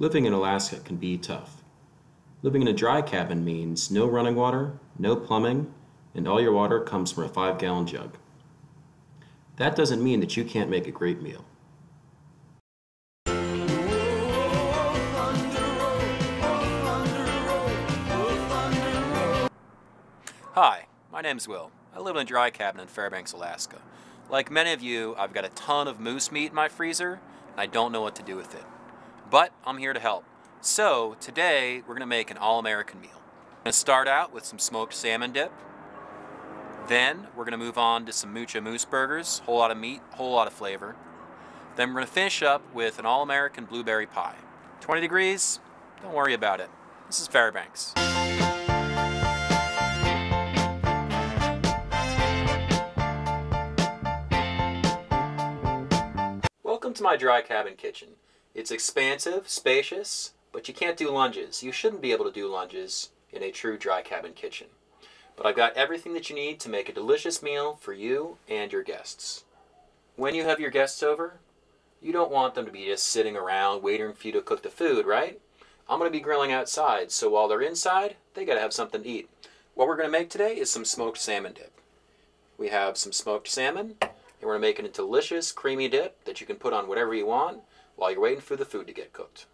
Living in Alaska can be tough. Living in a dry cabin means no running water, no plumbing, and all your water comes from a five gallon jug. That doesn't mean that you can't make a great meal. Hi, my name's Will. I live in a dry cabin in Fairbanks, Alaska. Like many of you, I've got a ton of moose meat in my freezer, and I don't know what to do with it. But I'm here to help. So, today, we're to make an all-American meal. Going to start out with some smoked salmon dip. Then, we're to move on to some Mucha Moose burgers, whole lot of meat, whole lot of flavor. Then we're to finish up with an all-American blueberry pie. 20 degrees? Don't worry about it. This is Fairbanks. Welcome to my dry cabin kitchen. It's expansive, spacious, but you can't do lunges. You shouldn't be able to do lunges in a true dry cabin kitchen. But I've got everything that you need to make a delicious meal for you and your guests. When you have your guests over, you don't want them to be just sitting around waiting for you to cook the food, right? I'm going to be grilling outside, so while they're inside, they got to have something to eat. What we're going to make today is some smoked salmon dip. We have some smoked salmon, and we're going to make it a delicious, creamy dip that you can put on whatever you want while you're waiting for the food to get cooked.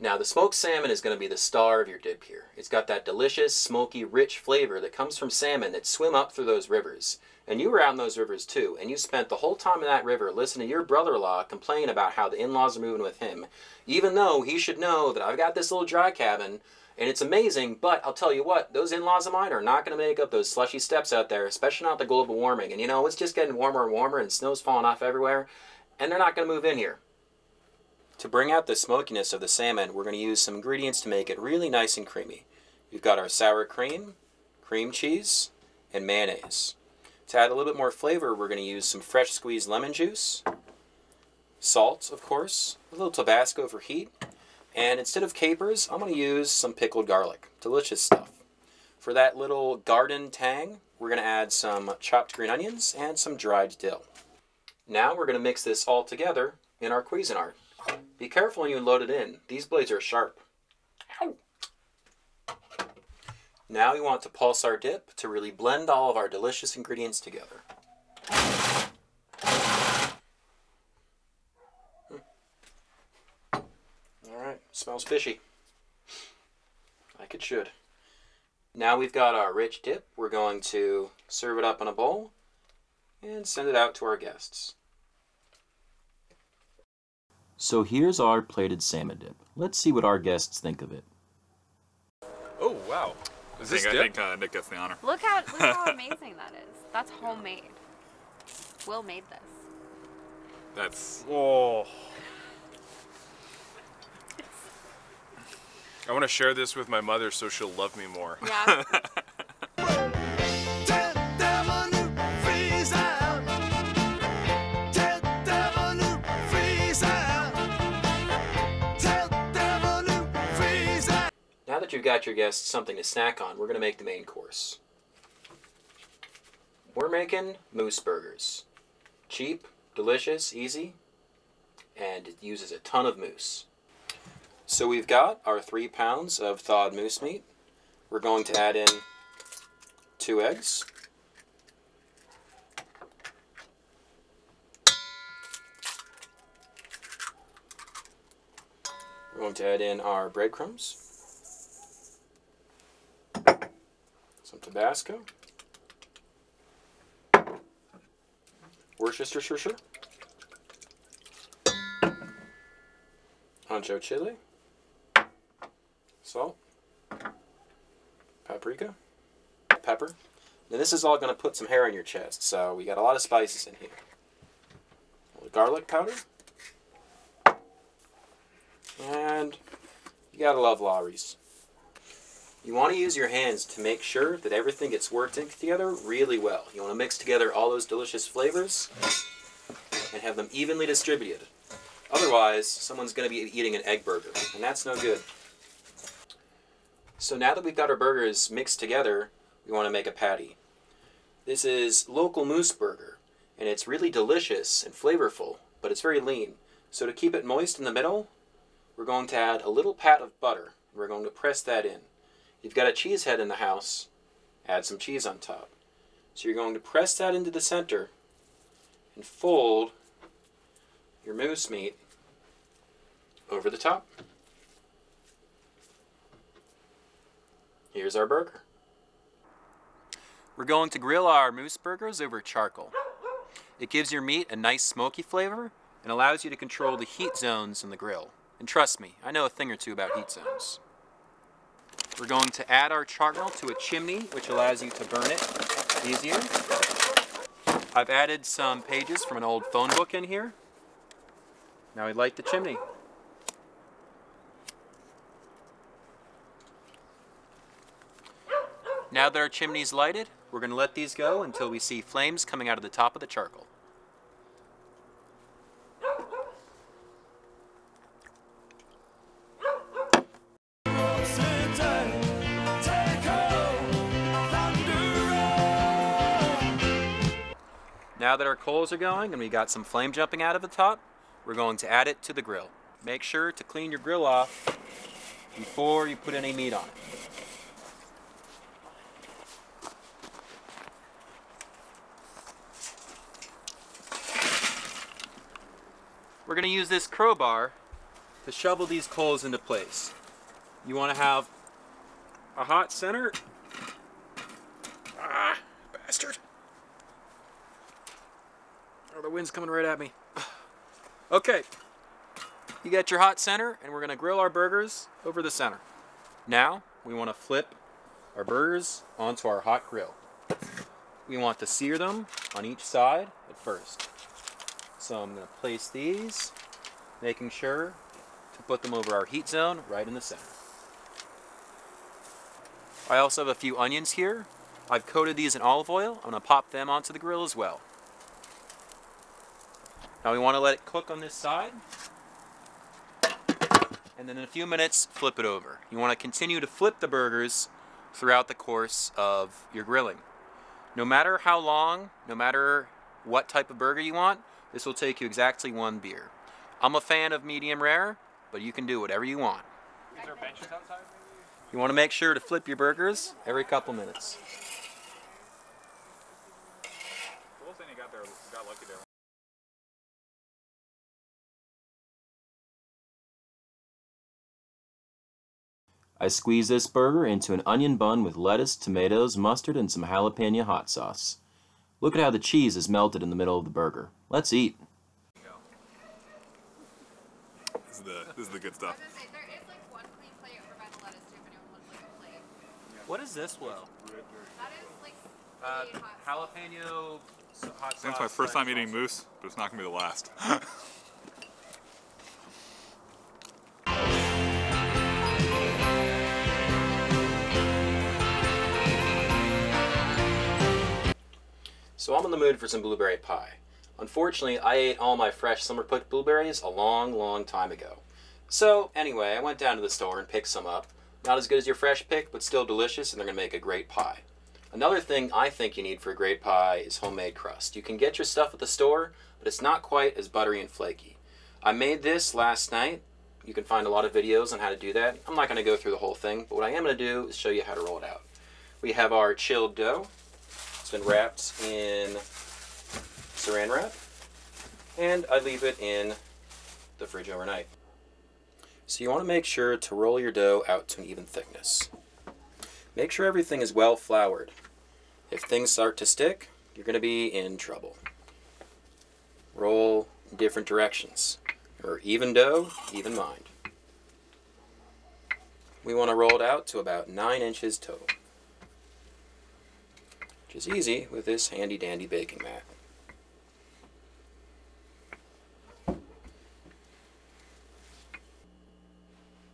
Now, the smoked salmon is going to be the star of your dip here. It's got that delicious, smoky, rich flavor that comes from salmon that swim up through those rivers. And you were out in those rivers too, and you spent the whole time in that river listening to your brother in law complain about how the in laws are moving with him, even though he should know that I've got this little dry cabin and it's amazing, but I'll tell you what, those in laws of mine are not going to make up those slushy steps out there, especially not the global warming. And you know, it's just getting warmer and warmer, and snow's falling off everywhere, and they're not going to move in here. To bring out the smokiness of the salmon, we're going to use some ingredients to make it really nice and creamy. We've got our sour cream, cream cheese, and mayonnaise. To add a little bit more flavor, we're going to use some fresh squeezed lemon juice, salt, of course, a little Tabasco for heat, and instead of capers, I'm going to use some pickled garlic. Delicious stuff. For that little garden tang, we're going to add some chopped green onions and some dried dill. Now we're going to mix this all together in our Cuisinart. Be careful when you load it in. These blades are sharp. Ow. Now we want to pulse our dip to really blend all of our delicious ingredients together. Hmm. Alright, smells fishy. Like it should. Now we've got our rich dip, we're going to serve it up in a bowl and send it out to our guests. So here's our plated salmon dip. Let's see what our guests think of it. Oh wow! Is I this think, I think uh, Nick gets the honor. Look how look how amazing that is. That's homemade. Will made this. That's Oh. I want to share this with my mother so she'll love me more. Yeah. you've got your guests something to snack on, we're going to make the main course. We're making moose burgers. Cheap, delicious, easy, and it uses a ton of moose. So we've got our three pounds of thawed moose meat. We're going to add in two eggs. We're going to add in our breadcrumbs. Tabasco. Worcestershire. Ancho chili. Salt. Paprika. Pepper. Now this is all going to put some hair on your chest, so we got a lot of spices in here. Garlic powder. And you gotta love Lawry's. You want to use your hands to make sure that everything gets worked in together really well. You want to mix together all those delicious flavors and have them evenly distributed. Otherwise, someone's going to be eating an egg burger, and that's no good. So now that we've got our burgers mixed together, we want to make a patty. This is local moose burger, and it's really delicious and flavorful, but it's very lean. So to keep it moist in the middle, we're we're going to add a little pat of butter. We're going to press that in. You've got a cheese head in the house, add some cheese on top. So you're going to press that into the center and fold your moose meat over the top. Here's our burger. We're going to grill our moose burgers over charcoal. It gives your meat a nice smoky flavor and allows you to control the heat zones in the grill. And trust me, I know a thing or two about heat zones. We're going to add our charcoal to a chimney, which allows you to burn it easier. I've added some pages from an old phone book in here. Now we light the chimney. Now that our chimney's lighted, we're going to let these go until we see flames coming out of the top of the charcoal. Now that our coals are going and we got some flame jumping out of the top, we're going to add it to the grill. Make sure to clean your grill off before you put any meat on it. We're going to use this crowbar to shovel these coals into place. You want to have a hot center. Ah, bastard. Oh, the wind's coming right at me. Okay. You got your hot center, and we're to grill our burgers over the center. Now, we want to flip our burgers onto our hot grill. We want to sear them on each side at first. So I'm to place these, making sure to put them over our heat zone right in the center. I also have a few onions here. I've coated these in olive oil. I'm to pop them onto the grill as well. Now we want to let it cook on this side. And then in a few minutes, flip it over. You want to continue to flip the burgers throughout the course of your grilling. No matter how long, no matter what type of burger you want, this will take you exactly one beer. I'm a fan of medium rare, but you can do whatever you want. Is there benches outside? You want to make sure to flip your burgers every couple minutes. Cool thing you got there. Got lucky there. I squeeze this burger into an onion bun with lettuce, tomatoes, mustard, and some jalapeno hot sauce. Look at how the cheese is melted in the middle of the burger. Let's eat. This is the this is the good stuff. say, there is like one clean plate over by the lettuce too, if anyone wants like. What is this, Will? That is like Uh, jalapeno hot I think it's my first time eating moose, but it's not gonna be the last. So I'm in the mood for some blueberry pie. Unfortunately, I ate all my fresh summer picked blueberries a long, long time ago. So anyway, I went down to the store and picked some up. Not as good as your fresh pick, but still delicious, and they're gonna make a great pie. Another thing I think you need for a great pie is homemade crust. You can get your stuff at the store, but it's not quite as buttery and flaky. I made this last night. You can find a lot of videos on how to do that. I'm not gonna go through the whole thing, but what I am gonna do is show you how to roll it out. We have our chilled dough. Been wrapped in saran wrap, and I leave it in the fridge overnight. So you want to make sure to roll your dough out to an even thickness. Make sure everything is well floured. If things start to stick, you're going to be in trouble. Roll in different directions. Or even dough, even mind. We want to roll it out to about 9 inches total which is easy with this handy dandy baking mat.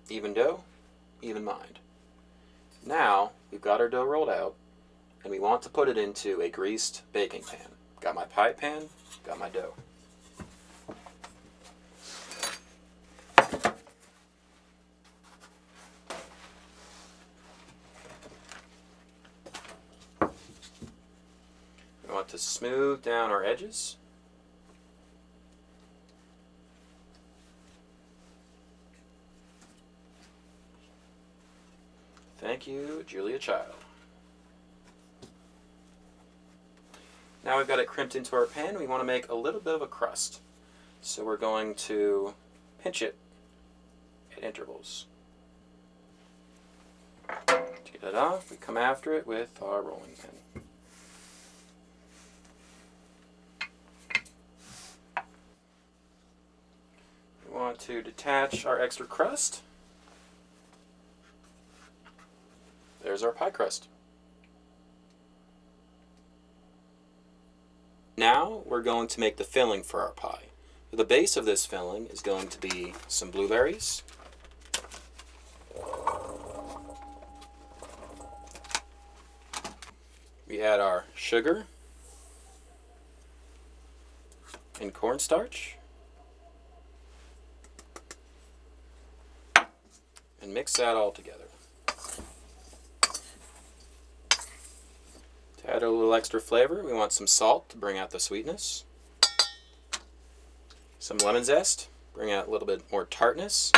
Even dough, even mind. Now we've got our dough rolled out and we want to put it into a greased baking pan. Got my pie pan, got my dough. smooth down our edges. Thank you, Julia Child. Now we've got it crimped into our pan, we want to make a little bit of a crust. So we're going to pinch it at intervals. To get it off, we come after it with our rolling pin. Want to detach our extra crust. There's our pie crust. Now we're going to make the filling for our pie. The base of this filling is going to be some blueberries. We add our sugar and cornstarch. And mix that all together. To add a little extra flavor, we want some salt to bring out the sweetness. Some lemon zest, bring out a little bit more tartness.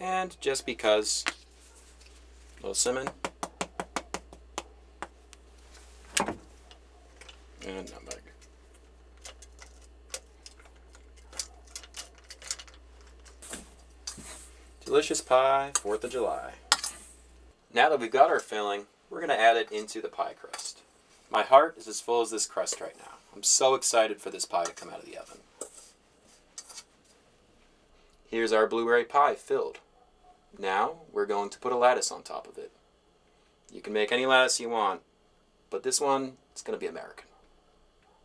And just because, a little cinnamon. And nutmeg. Delicious pie, 4th of July. Now that we've got our filling, we're going to add it into the pie crust. My heart is as full as this crust right now. I'm so excited for this pie to come out of the oven. Here's our blueberry pie filled. Now we're going to put a lattice on top of it. You can make any lattice you want, but this one is going to be American.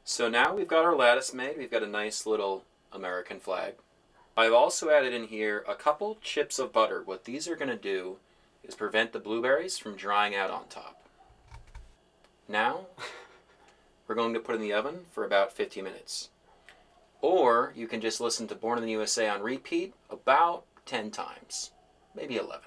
So now we've got our lattice made. We've got a nice little American flag. I've also added in here a couple chips of butter. What these are going to do is prevent the blueberries from drying out on top. Now, we're going to put in the oven for about 50 minutes. Or you can just listen to Born in the USA on repeat about 10 times, maybe 11.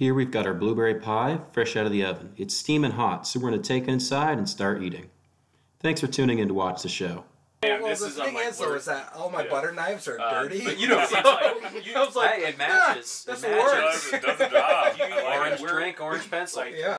Here we've got our blueberry pie fresh out of the oven. It's steaming hot, so we're going to take it inside and start eating. Thanks for tuning in to watch the show. Man, well, this the is thing is, though, is that all my Yeah. butter knives are Uh, dirty. but you know, it's like, you, I was like, hey, it "Ah, matches. this it will work." matches. does, it does the job. You- like Orange drink, orange pencil. Like, Yeah.